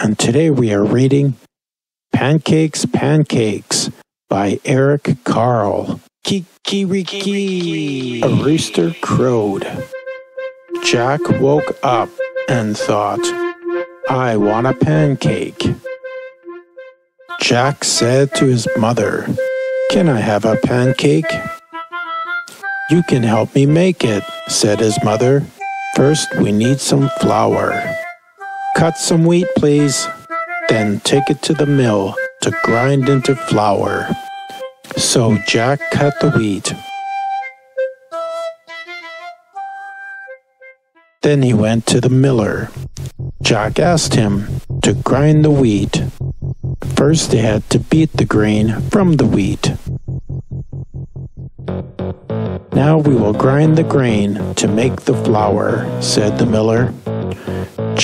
and today we are reading Pancakes, Pancakes by Eric Carle. Kikiriki! A rooster crowed. Jack woke up and thought, I want a pancake. Jack said to his mother, Can I have a pancake? You can help me make it, said his mother. First, we need some flour. Cut some wheat, please. Then take it to the mill to grind into flour. So Jack cut the wheat. Then he went to the miller. Jack asked him to grind the wheat. First, they had to beat the grain from the wheat. Now we will grind the grain to make the flour, said the miller.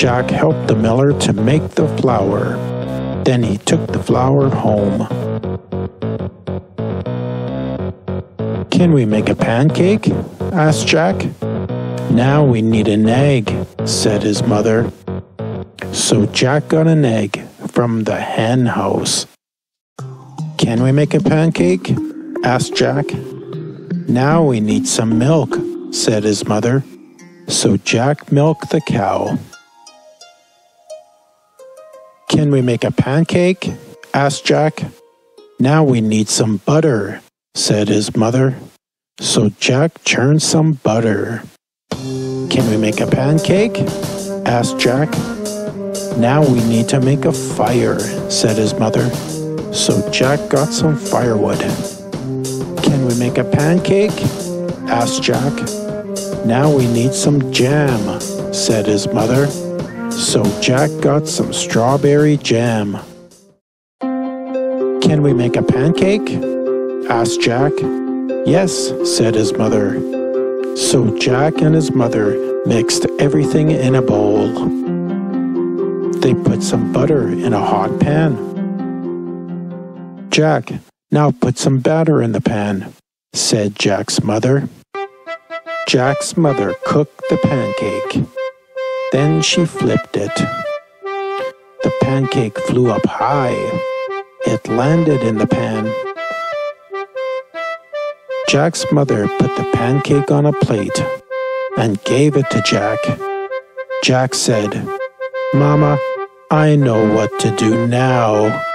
Jack helped the miller to make the flour. Then he took the flour home. Can we make a pancake? asked Jack. Now we need an egg, said his mother. So Jack got an egg from the hen house. Can we make a pancake? asked Jack. Now we need some milk, said his mother. So Jack milked the cow. Can we make a pancake? asked Jack. Now we need some butter, said his mother. So Jack churned some butter. Can we make a pancake? asked Jack. Now we need to make a fire, said his mother. So Jack got some firewood. Can we make a pancake? asked Jack. Now we need some jam, said his mother. So Jack got some strawberry jam. Can we make a pancake? asked Jack. Yes, said his mother. So Jack and his mother mixed everything in a bowl. They put some butter in a hot pan. Jack, now put some batter in the pan, said Jack's mother. Jack's mother cooked the pancake. Then she flipped it. The pancake flew up high. It landed in the pan. Jack's mother put the pancake on a plate and gave it to Jack. Jack said, Mama, I know what to do now.